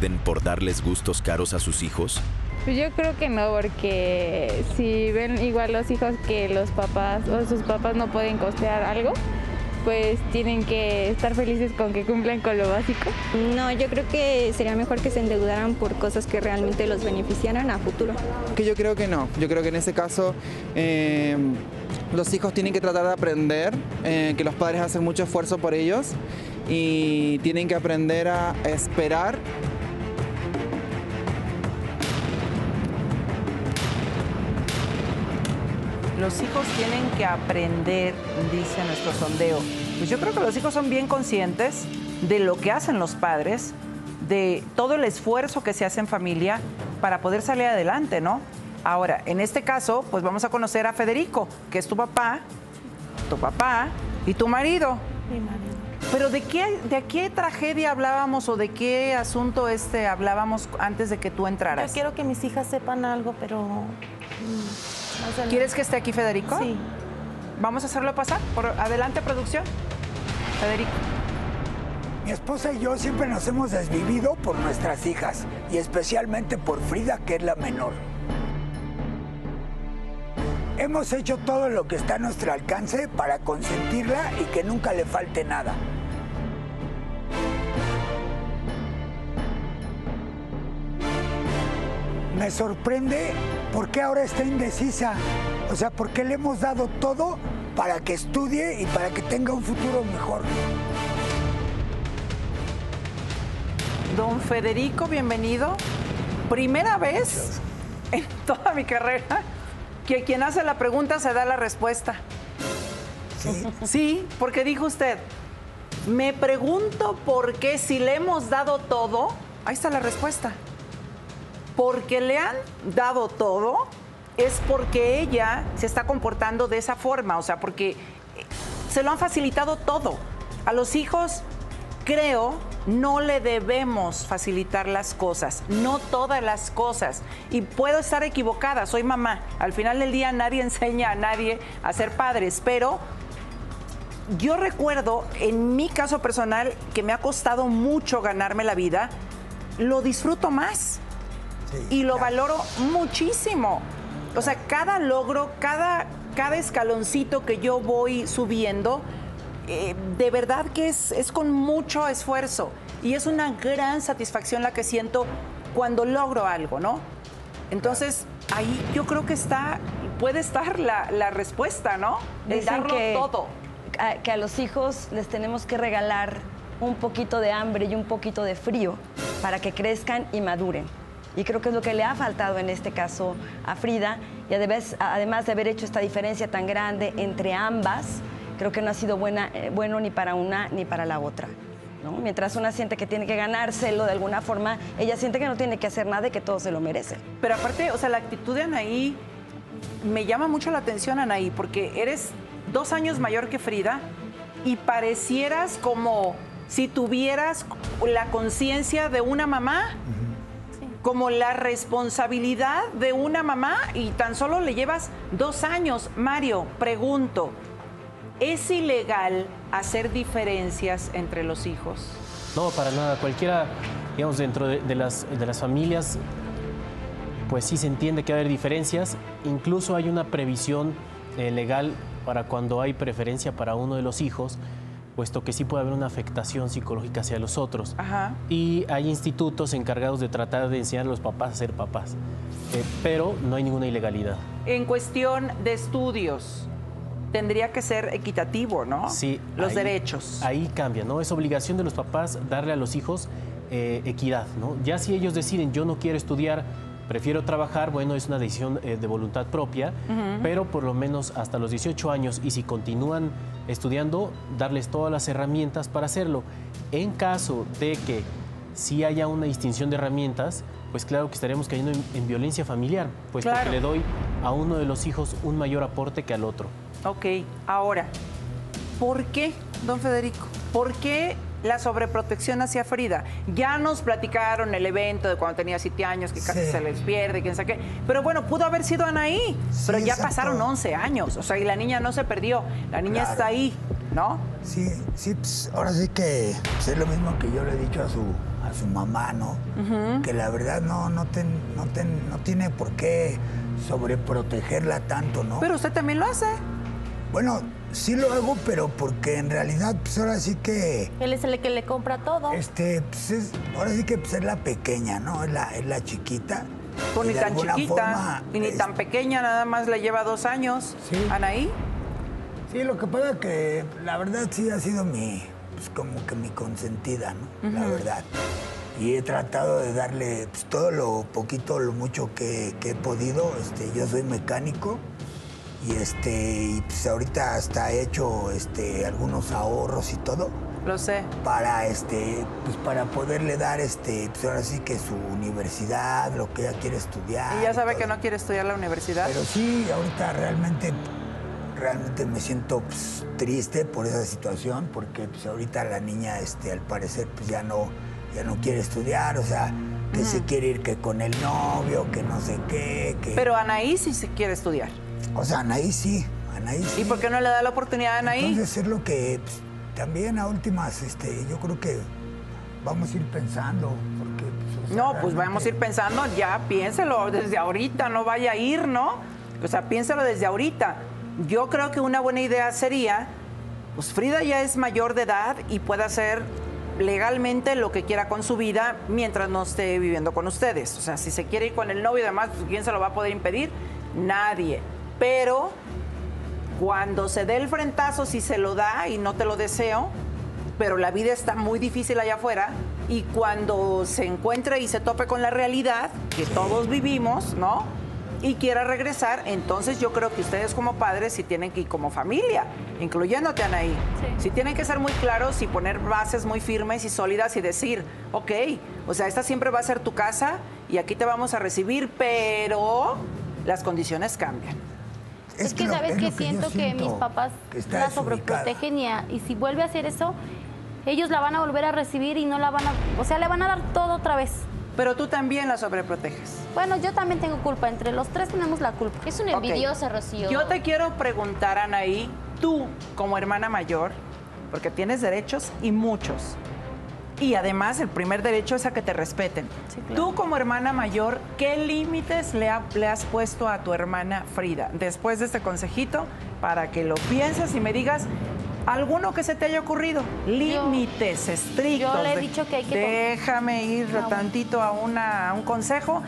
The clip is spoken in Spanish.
endeuden por darles gustos caros a sus hijos? Pues yo creo que no, porque si ven igual los hijos que los papás o sus papás no pueden costear algo, pues tienen que estar felices con que cumplan con lo básico. No, yo creo que sería mejor que se endeudaran por cosas que realmente los beneficiaran a futuro. Que yo creo que no, yo creo que en ese caso eh, los hijos tienen que tratar de aprender, eh, que los padres hacen mucho esfuerzo por ellos y tienen que aprender a esperar Los hijos tienen que aprender, dice nuestro sondeo. Pues yo creo que los hijos son bien conscientes de lo que hacen los padres, de todo el esfuerzo que se hace en familia para poder salir adelante, ¿no? Ahora, en este caso, pues vamos a conocer a Federico, que es tu papá, tu papá y tu marido. Mi marido. Pero ¿de qué, de qué tragedia hablábamos o de qué asunto este hablábamos antes de que tú entraras? Yo quiero que mis hijas sepan algo, pero... ¿Quieres que esté aquí Federico? Sí. Vamos a hacerlo pasar. Por, adelante, producción. Federico. Mi esposa y yo siempre nos hemos desvivido por nuestras hijas y especialmente por Frida, que es la menor. Hemos hecho todo lo que está a nuestro alcance para consentirla y que nunca le falte nada. Me sorprende por qué ahora está indecisa. O sea, por qué le hemos dado todo para que estudie y para que tenga un futuro mejor. Don Federico, bienvenido. Primera vez en toda mi carrera que quien hace la pregunta se da la respuesta. Sí. Sí, porque dijo usted, me pregunto por qué si le hemos dado todo, ahí está la respuesta. Porque le han dado todo es porque ella se está comportando de esa forma, o sea, porque se lo han facilitado todo. A los hijos, creo, no le debemos facilitar las cosas, no todas las cosas. Y puedo estar equivocada, soy mamá. Al final del día nadie enseña a nadie a ser padres, pero yo recuerdo en mi caso personal que me ha costado mucho ganarme la vida, lo disfruto más y lo valoro muchísimo. O sea, cada logro, cada, cada escaloncito que yo voy subiendo, eh, de verdad que es, es con mucho esfuerzo y es una gran satisfacción la que siento cuando logro algo, ¿no? Entonces, ahí yo creo que está, puede estar la, la respuesta, ¿no? El Dicen darlo que, todo. a- que a los hijos les tenemos que regalar un poquito de hambre y un poquito de frío para que crezcan y maduren. Y creo que es lo que le ha faltado en este caso a Frida. Y además, además de haber hecho esta diferencia tan grande entre ambas, creo que no ha sido buena, eh, bueno ni para una ni para la otra. ¿no? Mientras una siente que tiene que ganárselo de alguna forma, ella siente que no tiene que hacer nada y que todo se lo merece. Pero aparte, o sea, la actitud de Anaí me llama mucho la atención, Anaí, porque eres dos años mayor que Frida y parecieras como si tuvieras la conciencia de una mamá, como la responsabilidad de una mamá y tan solo le llevas dos años. Mario, pregunto, ¿es ilegal hacer diferencias entre los hijos? No, para nada. Cualquiera, digamos, dentro de, las, de las familias, pues sí se entiende que va a haber diferencias. Incluso hay una previsión eh, legal para cuando hay preferencia para uno de los hijos, puesto que sí puede haber una afectación psicológica hacia los otros. Ajá. Y hay institutos encargados de tratar de enseñar a los papás a ser papás. Eh, pero no hay ninguna ilegalidad. En cuestión de estudios, tendría que ser equitativo, ¿no? Sí. Los ahí- derechos. Ahí cambia, ¿no? Es obligación de los papás darle a los hijos eh, equidad, ¿no? Ya si ellos deciden, yo no quiero estudiar, prefiero trabajar, bueno, es una decisión eh, de voluntad propia, pero por lo menos hasta los 18 años y si continúan estudiando, darles todas las herramientas para hacerlo. En caso de que sí haya una distinción de herramientas, pues claro que estaremos cayendo en, en violencia familiar, pues Claro. porque le doy a uno de los hijos un mayor aporte que al otro. Ok, ahora, ¿por qué, don Federico? ¿Por qué la sobreprotección hacia Frida? Ya nos platicaron el evento de cuando tenía siete años, que casi Sí. se les pierde, quién sabe qué. Pero bueno, pudo haber sido Anaí, Sí, pero ya exacto. pasaron 11 años, o sea, y la niña no se perdió, la niña Claro. está ahí, ¿no? Sí, sí, pues, ahora sí que pues, es lo mismo que yo le he dicho a su, a su mamá, ¿no? Que la verdad no, no, ten- no, ten- no tiene por qué sobreprotegerla tanto, ¿no? Pero usted también lo hace. Bueno, sí lo hago, pero porque en realidad, pues ahora sí que, Él es el que le compra todo. este, pues es, ahora sí que pues, es la pequeña, ¿no? Es la, es la chiquita. Pues ni tan chiquita, forma, y ni es- tan pequeña, nada más le lleva dos años. Sí. Anaí. Sí, lo que pasa es que la verdad sí ha sido mi, pues como que mi consentida, ¿no? La verdad. Y he tratado de darle pues, todo lo poquito, lo mucho que, que he podido. Este, yo soy mecánico y este, y pues ahorita hasta he hecho este, algunos ahorros y todo Lo sé. para este, pues para poderle dar este, pues ahora sí que su universidad, lo que ella quiere estudiar. Y ya sabe que no quiere estudiar la universidad. Pero sí, ahorita realmente, realmente me siento pues, triste por esa situación, porque pues, ahorita la niña, este, al parecer, pues ya no, ya no quiere estudiar, o sea, que se quiere ir que con el novio, que no sé qué, que. Pero Anaí sí se quiere estudiar. O sea, Anaí sí, Anaí sí. ¿Y por qué no le da la oportunidad a Anaí? Entonces es lo que pues, también a últimas, este, yo creo que vamos a ir pensando, porque. pues, o sea, No, pues vamos a ir pensando, ya piénselo desde ahorita, no vaya a ir, ¿no? O sea, piénselo desde ahorita. Yo creo que una buena idea sería, pues Frida ya es mayor de edad y puede hacer legalmente lo que quiera con su vida mientras no esté viviendo con ustedes. O sea, si se quiere ir con el novio y demás, pues ¿quién se lo va a poder impedir? Nadie. Pero cuando se dé el frentazo, si se lo da y no te lo deseo, pero la vida está muy difícil allá afuera y cuando se encuentre y se tope con la realidad que todos vivimos, ¿no? Y quiera regresar, entonces yo creo que ustedes como padres sí tienen que ir como familia, incluyéndote Anaí. Sí. tienen que ser muy claros y poner bases muy firmes y sólidas y decir, ok, o sea, esta siempre va a ser tu casa y aquí te vamos a recibir, pero las condiciones cambian. Es, que, sabes es que siento que mis papás que está la sobreprotegen y, a- y si vuelve a hacer eso, ellos la van a volver a recibir y no la van a, o sea, le van a dar todo otra vez. Pero tú también la sobreproteges. Bueno, yo también tengo culpa, entre los tres tenemos la culpa. Es una envidiosa, Rocío. Yo te quiero preguntar, Anaí, tú como hermana mayor, porque tienes derechos y muchos. Y además el primer derecho es a que te respeten. Tú como hermana mayor, ¿qué límites le, ha- le has puesto a tu hermana Frida? Después de este consejito, para que lo pienses y me digas alguno que se te haya ocurrido. Límites estrictos. yo le he dicho que hay que- Déjame ir Ah, tantito a, una, a un consejo